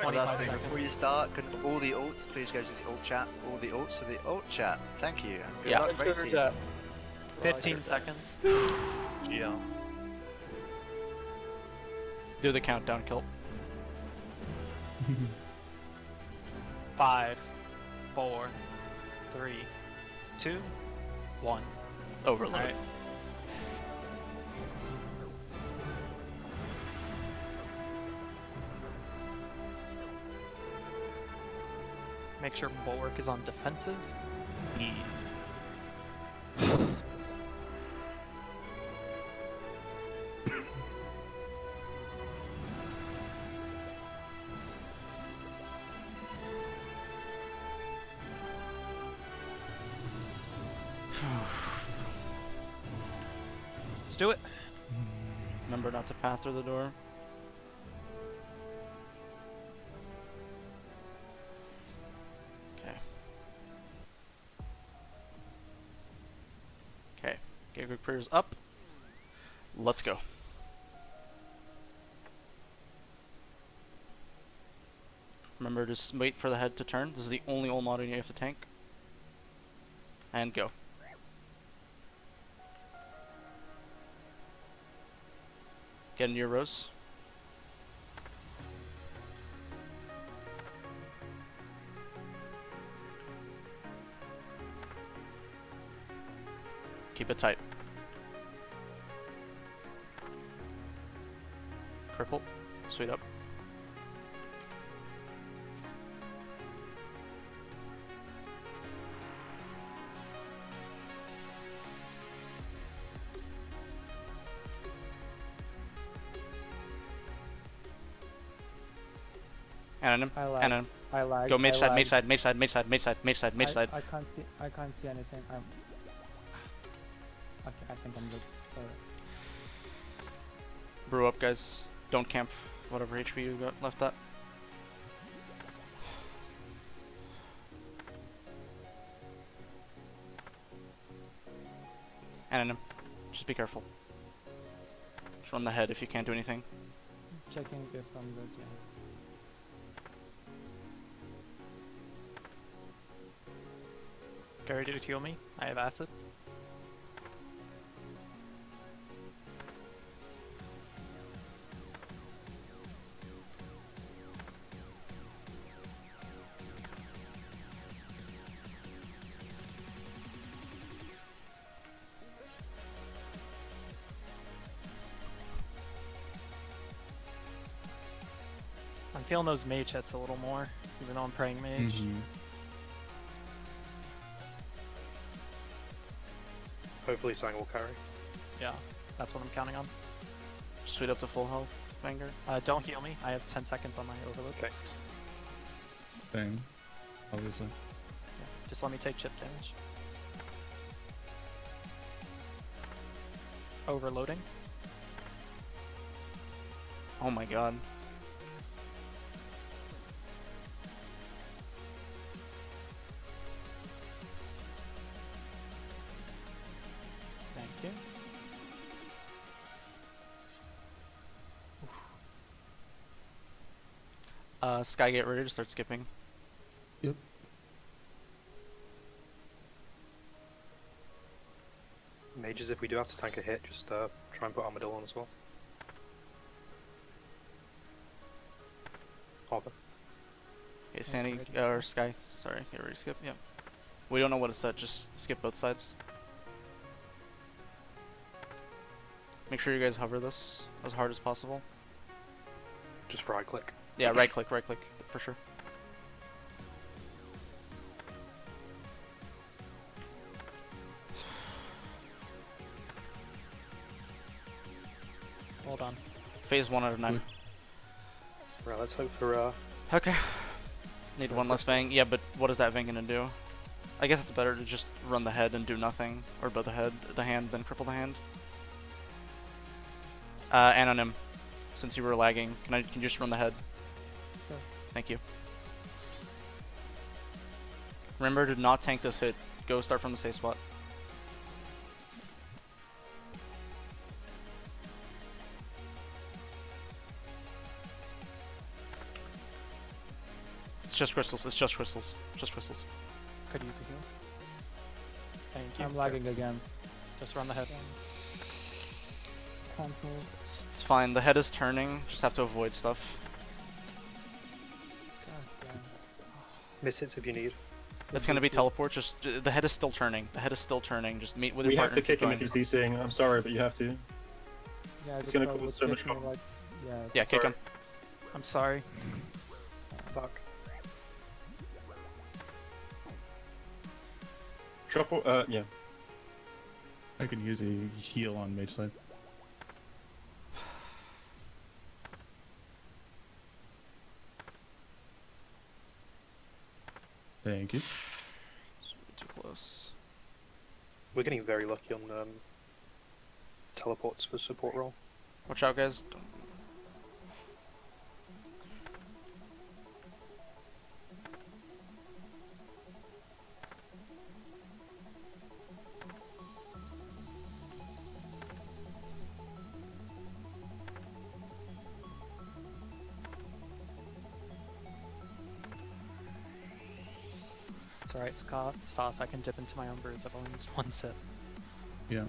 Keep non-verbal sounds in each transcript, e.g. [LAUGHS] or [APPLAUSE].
One last thing seconds. before you start, can all the alts please go to the alt chat? All the alts to the alt chat. Thank you. Good Yeah. luck, great team. 15 seconds. [SIGHS] GL. Do the countdown kill. [LAUGHS] Five, four, three, two, one. Overload. Make sure bulwark is on defensive. E. Let's do it. Remember not to pass through the door. Prayers up. Let's go. Remember, to wait for the head to turn. This is the only old modern you have to tank. And go. Get in your rows. Keep it tight. Cripple. Sweet up. Anonym. I lag. Anonym. I lag. Go mage I side, mage side, mage side, mage side, mage side, mage side, mage I, side. I can't see. I can't see anything. I'm. [SIGHS] Okay, I think I'm good. Sorry. Brew up, guys. Don't camp whatever HP you got left at. Anonym. Just be careful. Just run the head if you can't do anything. Checking if I'm good. Yeah. Gary, did it heal me? I have acid. I'm those mage hits a little more, even though I'm praying mage. Mm-hmm. Hopefully Sang will carry. Yeah, that's what I'm counting on. Sweet up to full health, Vanguard. Uh, don't heal me. I have 10 seconds on my overload. Okay. Same. Obviously. Yeah, just let me take chip damage. Overloading. Oh my god. Uh, Sky, get ready to start skipping. Yep. Mages, if we do have to tank a hit, just uh, try and put Armadillo on as well. Hopper. Okay, Sandy, uh, or Sky, sorry, get ready to skip, yep. We don't know what it's set, just skip both sides. Make sure you guys hover this as hard as possible. Just right click. Yeah, right click, right click, for sure. Hold on. Phase 1 out of 9. Right, let's hope for uh, Okay. Need one less Vang. Yeah, but what is that Vang gonna do? I guess it's better to just run the head and do nothing. Or both the head, the hand, then cripple the hand. Uh, Anonym, since you were lagging, can I can you just run the head? Sure. Thank you. Remember to not tank this hit. Go start from the safe spot. It's just crystals. It's just crystals. Just crystals. Could use a heal. Thank you. I'm lagging again. Just run the head. Can't move. It's, it's fine. The head is turning. Just have to avoid stuff. Miss hits if you need. It's gonna be CC. teleport. Just the head is still turning. The head is still turning. Just meet with We your have to kick him if going. he's CCing. I'm sorry, but you have to. Yeah, It's gonna crowd cause so much kick like, yeah. Yeah, kick him. I'm sorry. Fuck. Drop. o- Uh, yeah. I can use a heal on mage side. Thank you. It's Too close. We're getting very lucky on um, teleports for support roll. Watch out, guys. It's alright, Scott. Sauce, I can dip into my own brews. I've only used one sip. Yeah.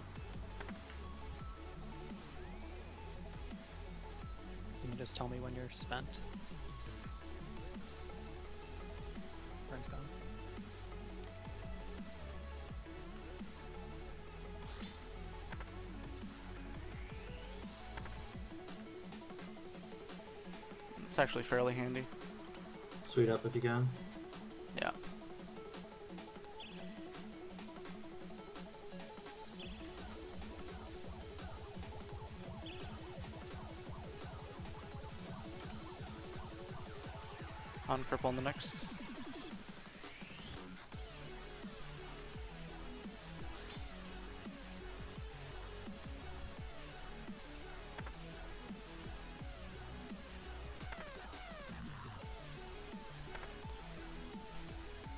You can just tell me when you're spent. Burns gone. It's actually fairly handy. Sweet up if you can. On the next.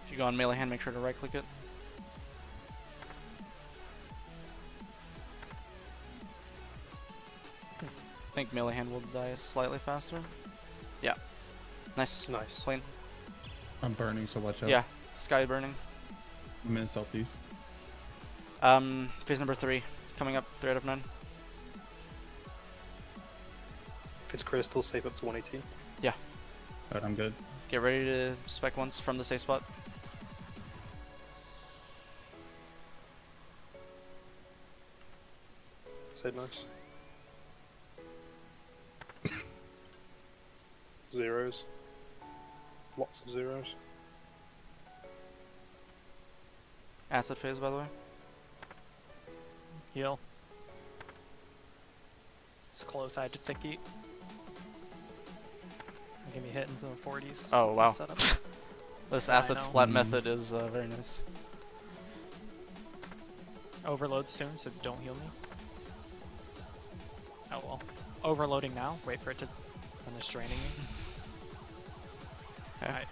If you go on melee hand, make sure to right click it. I think melee hand will die slightly faster. Yeah. Nice. Nice. Clean. I'm burning, so watch out. Yeah. Sky burning. I'm gonna stealth these. Um, phase number three. Coming up, 3 out of 9. If it's crystal, save up to 118. Alright, I'm good. Get ready to spec once from the safe spot. Save nice. [COUGHS] zeros. Lots of zeros. Acid phase, by the way. Heal. It's close. I had to tick eat. Give me hit into the 40s. Oh, wow. Setup. [LAUGHS] This I acid know. splat Mhm. method is uh, very nice. Overload soon, so don't heal me. Oh well. Overloading now. Wait for it to finish draining me. [LAUGHS] Okay. Alright,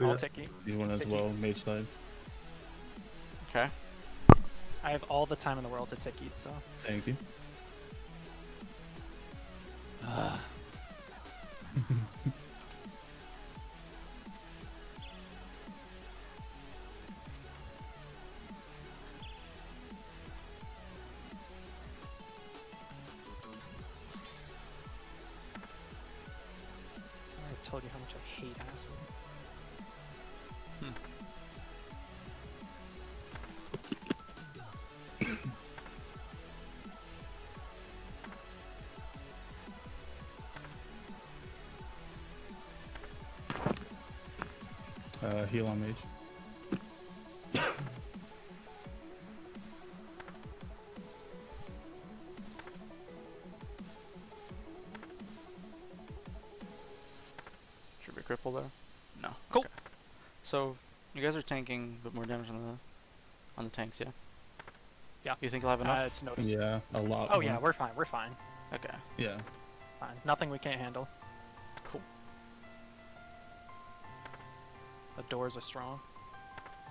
I'll up. tick eat. You one as well, mage side. Okay. I have all the time in the world to tick eat, so. Thank you. I Uh, heal on mage. Should we cripple there? No. Cool. Okay. So you guys are tanking a bit more damage on the on the tanks, yeah? Yeah. You think you'll have enough? Uh, it's noticed. Yeah, a lot. Oh more. yeah, we're fine. We're fine. okay. Yeah. Fine. Nothing we can't handle. Doors are strong. [LAUGHS]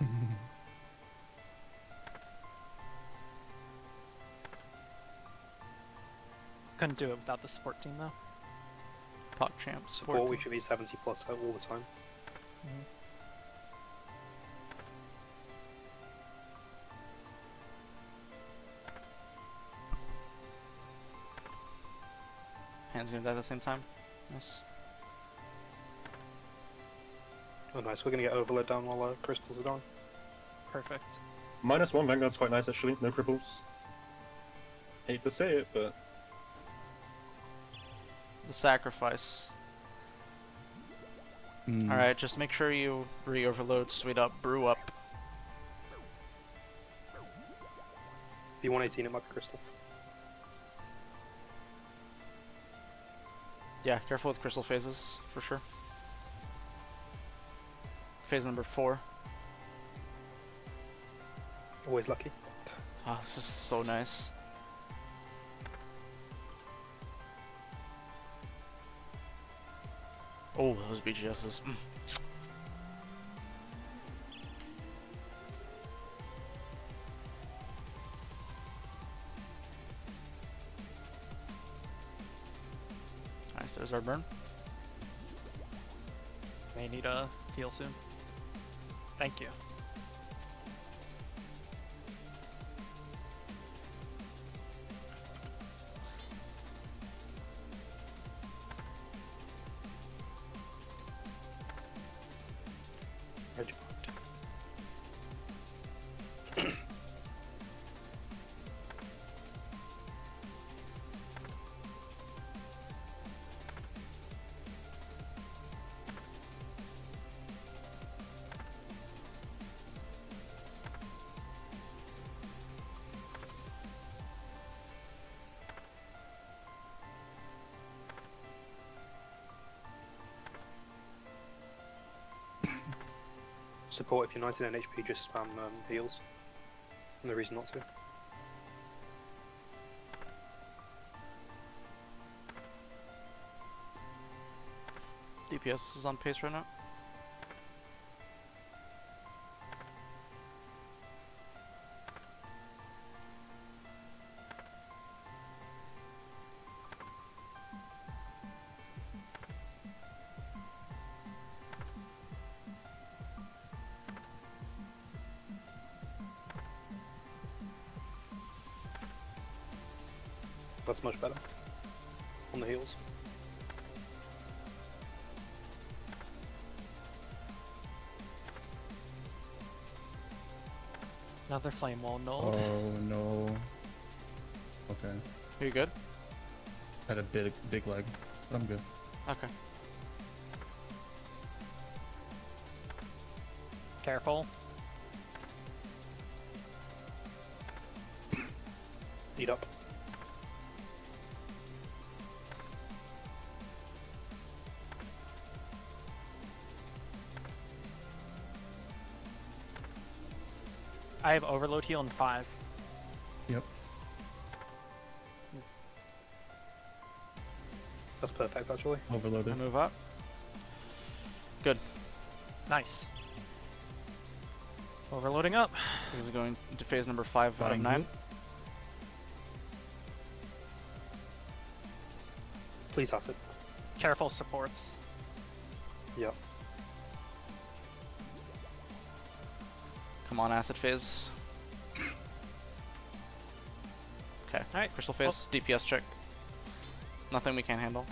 Couldn't do it without the support team though. PogChamp. Support, we team. should be 70 plus all the time. Mhm. Hands gonna die at the same time. Yes. Oh, nice. We're gonna get overload down while uh, crystals are down. Perfect. Minus one Vanguard's quite nice actually. No cripples. Hate to say it, but The sacrifice. Mm. Alright, just make sure you re-overload, sweet up, brew up. If you 118, it might be crystal. Yeah, careful with crystal phases, for sure. Phase number four. Always lucky. Oh, this is so nice. Oh, those BGSs. Mm. Nice, there's our burn. May need a heal soon. Thank you. Support if you're 99 HP, just spam um, heals. No reason not to. DPS is on pace right now. That's much better. On the heels. Another flame wall no. Oh [LAUGHS] no. Okay. Are you good? Had a big big leg, but I'm good. Okay. Careful. Eat up. I have overload heal in five. Yep. That's perfect, actually. Overloaded. Move up. Good. Nice. Overloading up. This is going into phase number five out of nine. heal. Please acid. Careful supports. Yep. On, acid phase. Okay. Alright, Crystal phase. DPS check. Nothing we can't handle.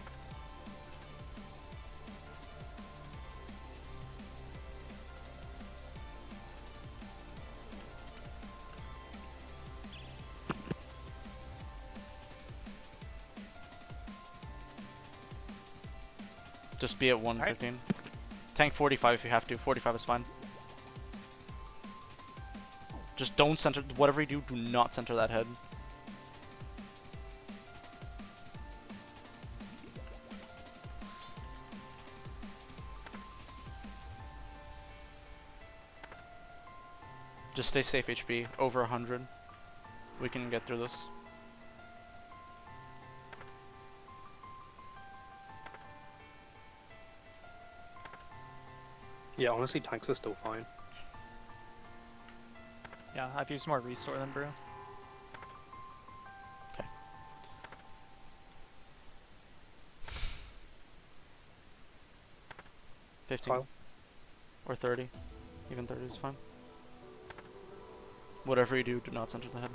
Just be at 115. Tank 45 if you have to. 45 is fine. Just don't center. Whatever you do, do not center that head. Just stay safe HP. Over 100. We can get through this. Yeah, honestly, tanks are still fine. Yeah, I've used more restore than brew. Okay. Fifteen. Kyle. Or thirty. Even thirty is fine. Whatever you do, do not center the head.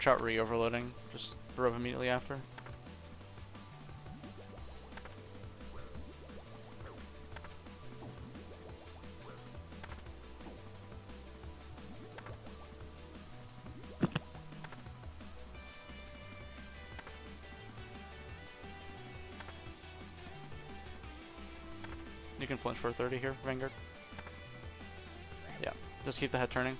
Watch out re-overloading. Just throw immediately after. You can flinch for 30 here, Vanguard. Yeah, just keep the head turning.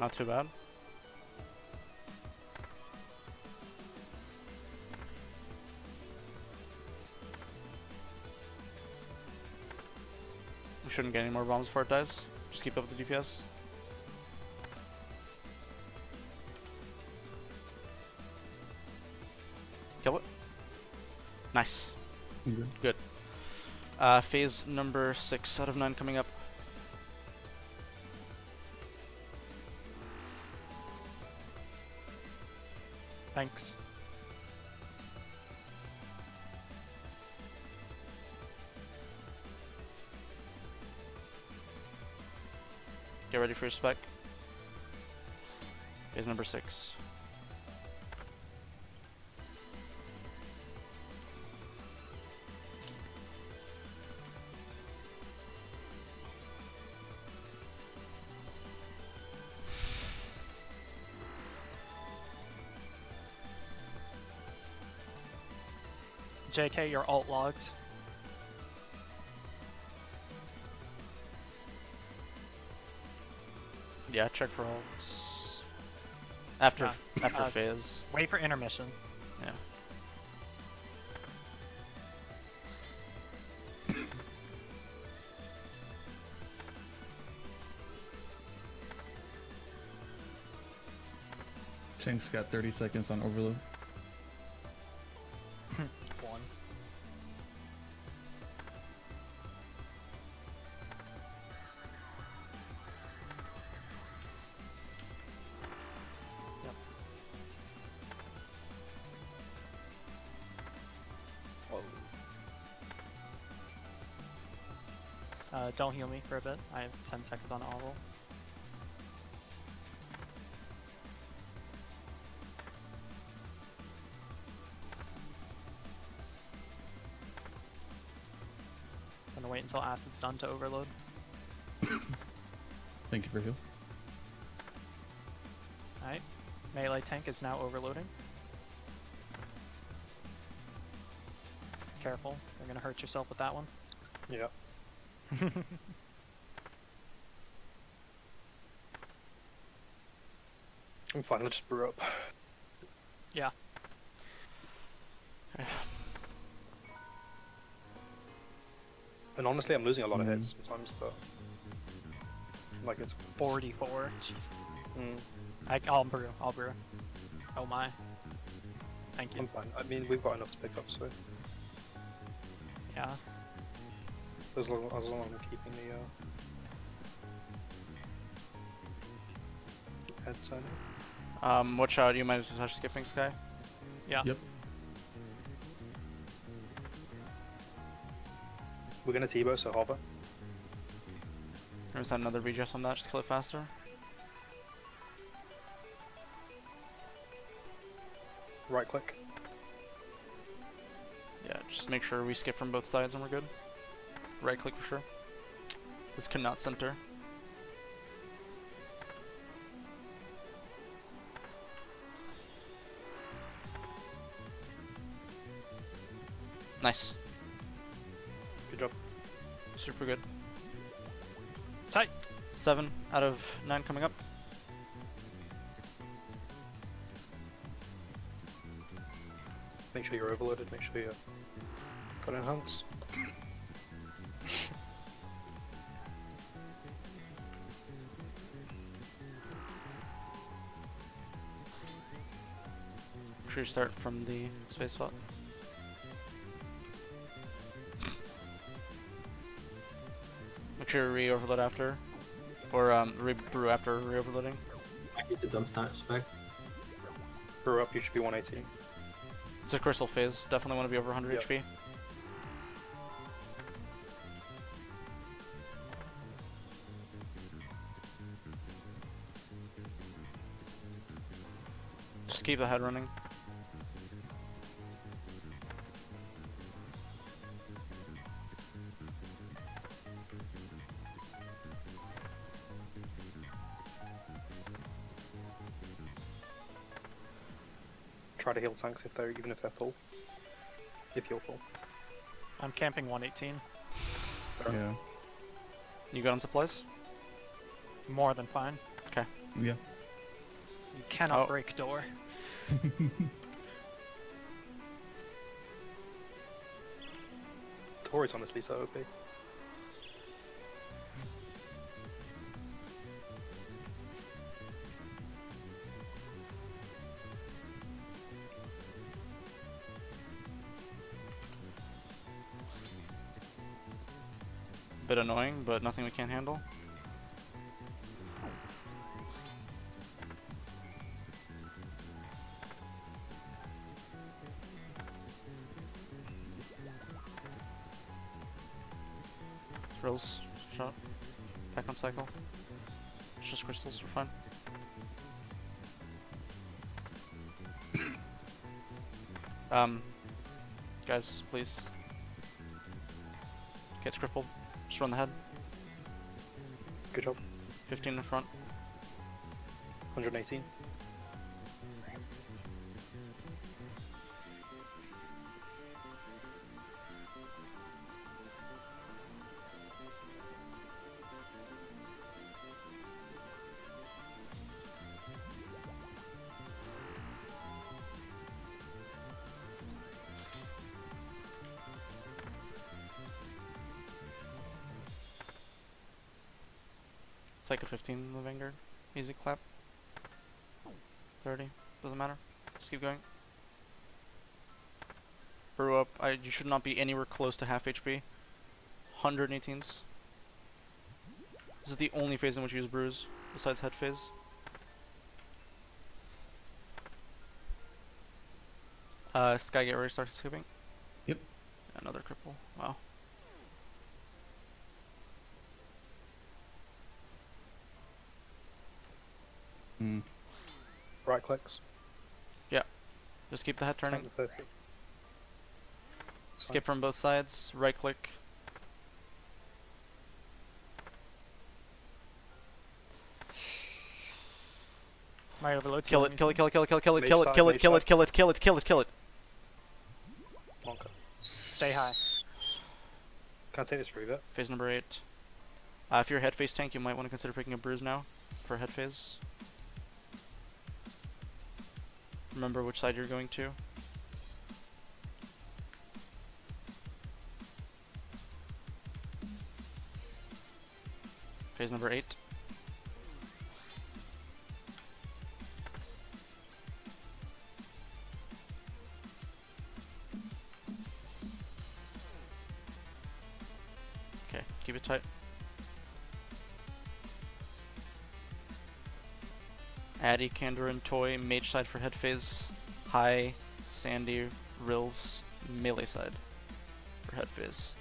Not too bad. We shouldn't get any more bombs before it dies. Just keep up the DPS. Kill it. Nice. Good. Good. Uh, phase number six out of nine coming up. Thanks. Get ready for your spec. Phase number six. JK, you're alt logged. Yeah, check for ults. After Ah, after uh, phase. Wait for intermission. Yeah. Shank's got 30 seconds on overload. Don't heal me for a bit. I have 10 seconds on Oval. Gonna wait until acid's done to overload. [COUGHS] Thank you for heal. Alright. Melee tank is now overloading. Careful, you're gonna hurt yourself with that one. Yeah. [LAUGHS] I'm fine. I'll just brew up. Yeah. And honestly, I'm losing a lot of hits Mm. sometimes, but like it's 44. Jesus. mm, I, I'll brew. I'll brew. Oh my. Thank you. I'm fine. I mean, we've got enough to pick up, so Yeah. As long as, long as I'm keeping the uh, head turning. Um, watch out, you might as well touch skipping sky. Yeah. Yep. We're gonna T-bow, so hover. There's another redress on that, just kill it faster. Right click. Yeah, just make sure we skip from both sides and we're good. Right click for sure. This could not center. Nice. Good job. Super good. Tight. Seven out of nine coming up. Make sure you're overloaded. Make sure you're got enhance. [LAUGHS] Make sure you start from the space spot. Make sure you re-overload after. Or um, re-brew after re-overloading. I need to dump stats back. Brew up. You should be 118. It's a crystal phase. Definitely want to be over 100 Yep. HP. Just keep the head running. Try to heal tanks if they're even if they're full. If you're full. I'm camping 118. Yeah. You got on supplies? More than fine. Okay. Yeah. You cannot Oh. break door. [LAUGHS] Tori's honestly so OP. Bit annoying, but nothing we can't handle. Drills, shot. Back on cycle. It's just crystals, we're fine. [COUGHS] um, guys, please. Gets crippled. Just run the head. Good job. 15 in front. 118. It's like a 15 in the Vanguard. Easy clap. 30. Doesn't matter. Just keep going. Brew up. I, you should not be anywhere close to half HP. 118s. This is the only phase in which you use brews, besides head phase. Uh, Sky, get ready to start skipping. Yep. Another cripple. Wow. Mm. Right clicks. Yeah. Just keep the head turning. 30. Skip from both sides. Right click. My overload. Kill it, kill it, kill it, kill it, kill it, kill it, kill it, kill it, kill it, kill it, kill it, kill it, kill it. Stay high. Can't take this reaver. Phase number eight. Uh, if you're a head phase tank, you might want to consider picking a bruise now for head phase. remember which side you're going to. Phase number 8. Addy, Kandarin, Toy, Mage side for head phase, High, Sandy, Rills, melee side for head phase.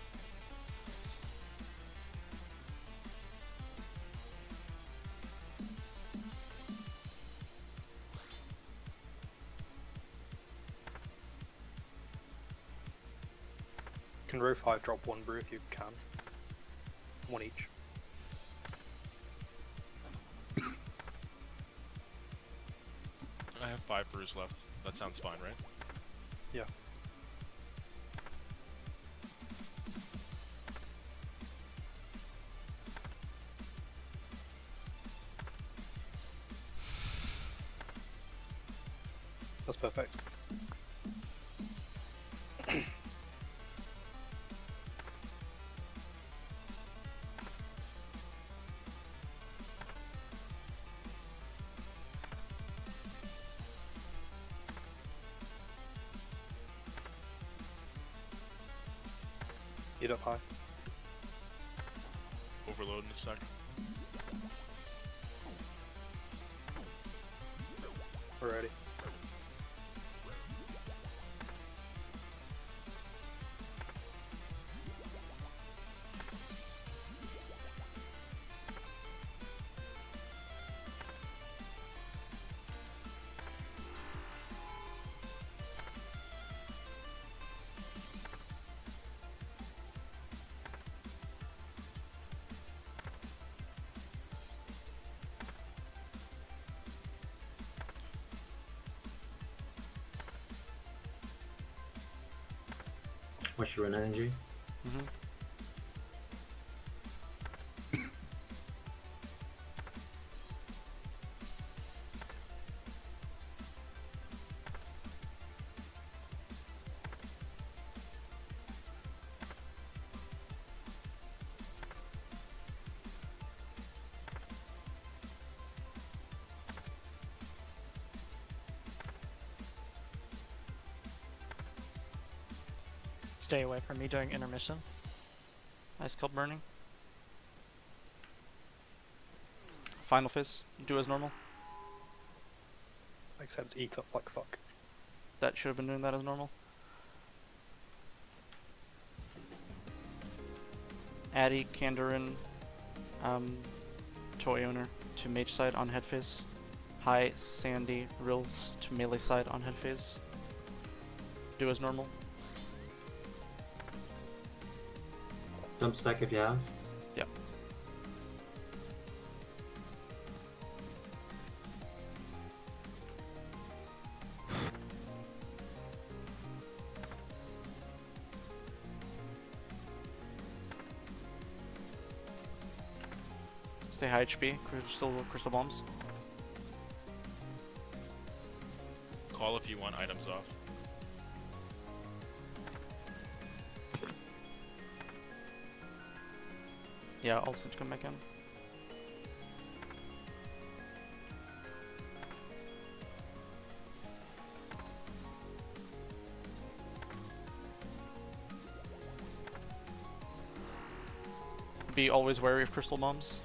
Can row 5 drop one brew if you can. One each. I have five brews left. That sounds fine, right? Yeah. That's perfect. Eat up high. Overload in a sec. We're ready. Your run energy? Stay away from me during intermission. Ice Cube burning. Final phase. Do as normal. Except eat up like fuck. That should have been doing that as normal. Addy, Kandarin, um, toy owner to mage side on head phase. Hi, Sandy, Rills to melee side on head phase. Do as normal. Dump spec if you have. Yep. Stay high HP, crystal crystal bombs. Call if you want items off. Yeah, I'll still come back in. Be always wary of crystal bombs.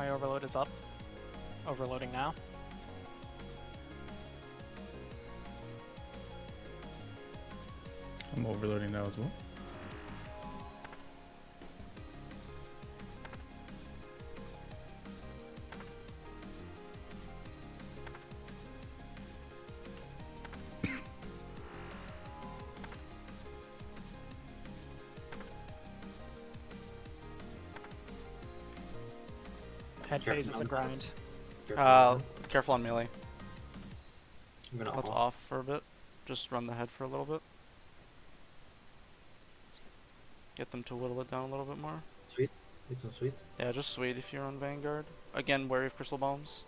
My overload is up. Overloading now. I'm overloading now as well. Head Sure. phase is a grind. Careful Uh, on careful on melee. I'm gonna Let's off. off for a bit. Just run the head for a little bit. Get them to whittle it down a little bit more. Sweet. Eat some sweets. Yeah, just sweet if you're on Vanguard. Again, wary of crystal bombs.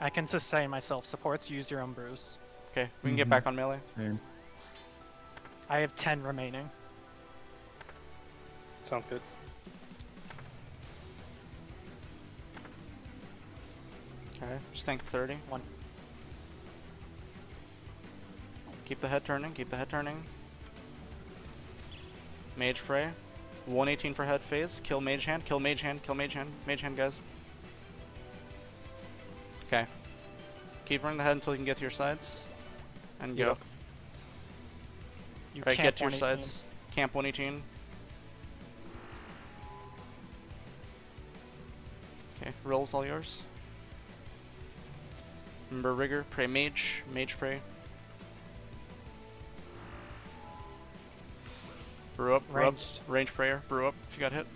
I can sustain myself. Supports use your own brews. Okay, we can get Mhm. back on melee. Same. I have 10 remaining. Sounds good. Okay, just tank 30. One. Keep the head turning, keep the head turning. Mage Prey. 118 for head phase. Kill Mage Hand, kill Mage Hand, kill Mage Hand. Mage Hand, guys. Okay. Keep running the head until you can get to your sides. And Yeah. go. You get to your sides. Camp 118. Okay, rolls all yours. Remember rigor, pray mage, mage pray. Brew up, brew up, range prayer, brew up if you got hit.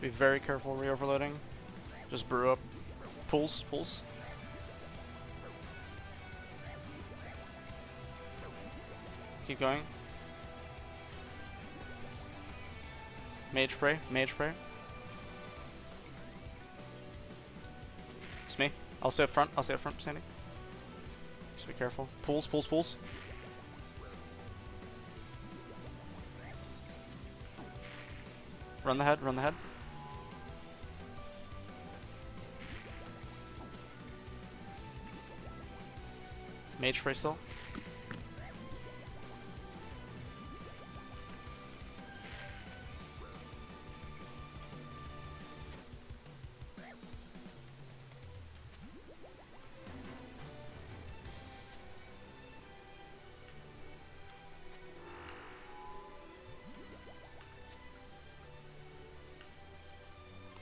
Be very careful re-overloading. Just brew up. Pulls, pulls. Keep going. Mage spray, mage spray. It's me. I'll stay up front, I'll stay up front, Sandy. Just be careful. Pulls, pulls, pulls. Run the head, run the head. Mage spray still.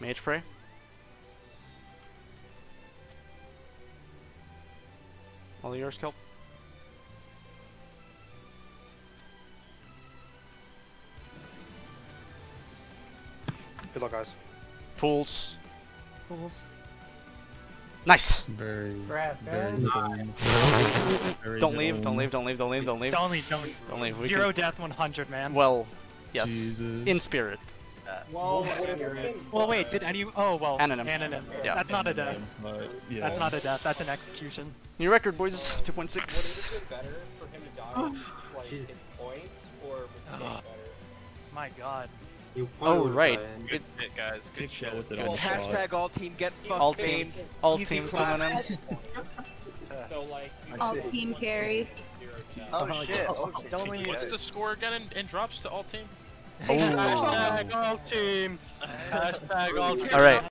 Mage spray. All yours, Kelp. Good luck, guys. Pools. Pools. Nice. Very, Grass, very guys. Very Don't leave, don't leave, don't leave, don't leave, don't leave. Don't leave, don't. Don't leave. Zero can- death 100, man. Well, yes. Jesus. In spirit. Well, wait, did any. Oh, well. Anonym. Anonym. Yeah. That's not a death. But, yeah. That's not a death, that's an execution. New record, boys. 2.6. better for him to dodge like Jesus. [SIGHS] his points, or was better? [GASPS] My god. You Oh, right. gotten- Good shit, guys. Good Good shit. with it Well, on the spot. Hashtag all team get fucked. All Baines. teams. All Easy teams clap. coming in. [LAUGHS] So like, All team carry. zero. Oh shit! Oh, Don't leave. What's the score again in, in drops to all team? Oh. Hashtag all team. Hashtag all team. All right.